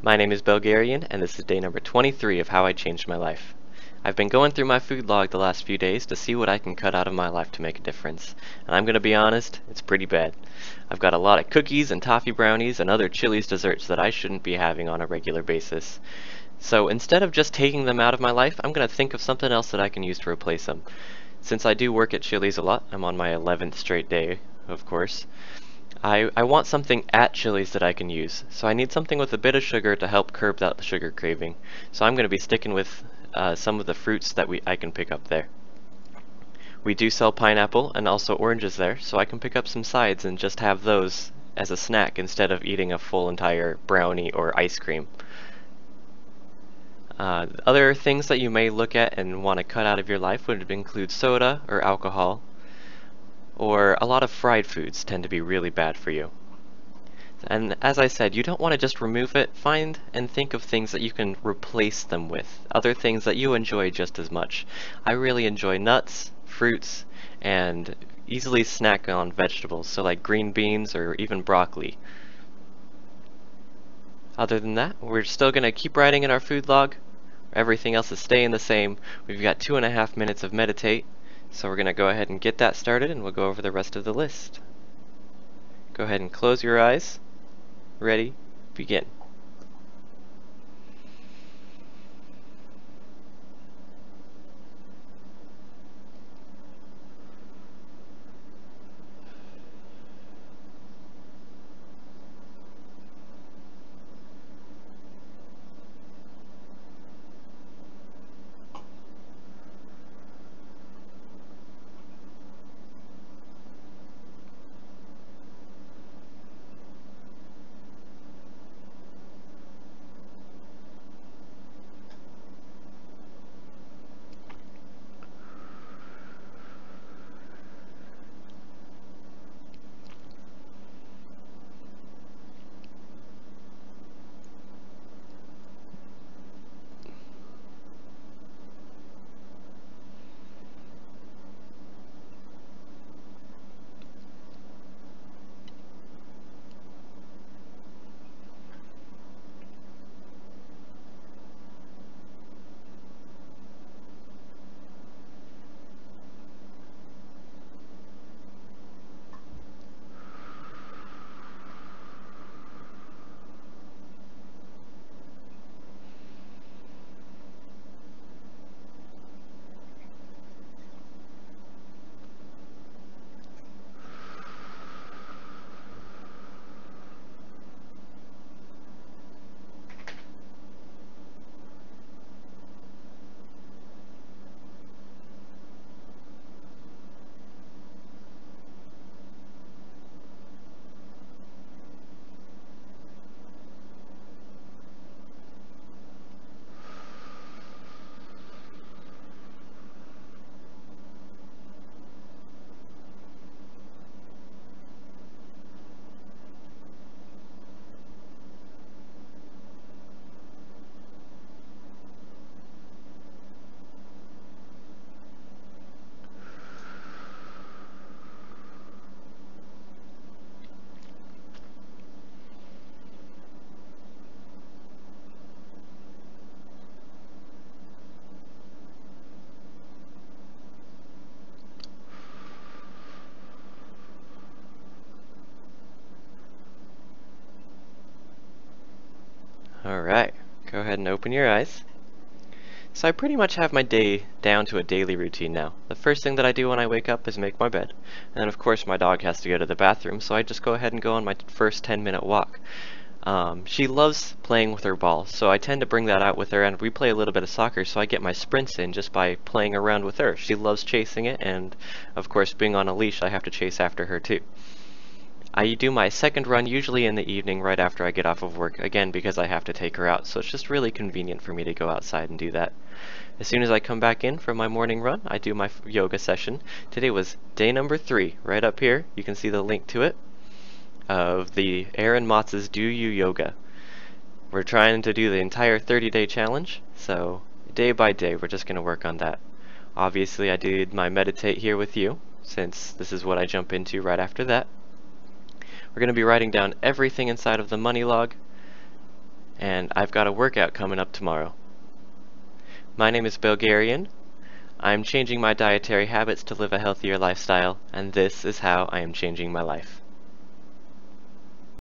My name is Belgarion, and this is day number 23 of how I changed my life. I've been going through my food log the last few days to see what I can cut out of my life to make a difference, and I'm gonna be honest, it's pretty bad. I've got a lot of cookies and toffee brownies and other Chili's desserts that I shouldn't be having on a regular basis. So instead of just taking them out of my life, I'm gonna think of something else that I can use to replace them. Since I do work at Chili's a lot, I'm on my 11th straight day, of course, I, I want something at Chili's that I can use. So I need something with a bit of sugar to help curb that sugar craving. So I'm going to be sticking with uh, some of the fruits that we I can pick up there. We do sell pineapple and also oranges there, so I can pick up some sides and just have those as a snack instead of eating a full entire brownie or ice cream. Uh, other things that you may look at and want to cut out of your life would include soda or alcohol, or a lot of fried foods tend to be really bad for you. And as I said, you don't want to just remove it, find and think of things that you can replace them with, other things that you enjoy just as much. I really enjoy nuts, fruits, and easily snack on vegetables, so like green beans or even broccoli. Other than that, we're still going to keep writing in our food log. Everything else is staying the same. We've got two and a half minutes of meditate, so we're going to go ahead and get that started and we'll go over the rest of the list. Go ahead and close your eyes. Ready? Begin. Alright, go ahead and open your eyes. So I pretty much have my day down to a daily routine now. The first thing that I do when I wake up is make my bed. And then of course my dog has to go to the bathroom, so I just go ahead and go on my first 10 minute walk. Um, she loves playing with her ball, so I tend to bring that out with her and we play a little bit of soccer, so I get my sprints in just by playing around with her. She loves chasing it, and of course being on a leash, I have to chase after her too. I do my second run usually in the evening right after I get off of work, again because I have to take her out, so it's just really convenient for me to go outside and do that. As soon as I come back in from my morning run, I do my yoga session. Today was day number three, right up here, you can see the link to it, of the Erin Motz's Do You Yoga. We're trying to do the entire 30 day challenge, so day by day we're just going to work on that. Obviously I did my meditate here with you, since this is what I jump into right after that. We're going to be writing down everything inside of the money log. and I've got a workout coming up tomorrow. My name is Belgarion. I'm changing my dietary habits to live a healthier lifestyle, and this is how I am changing my life.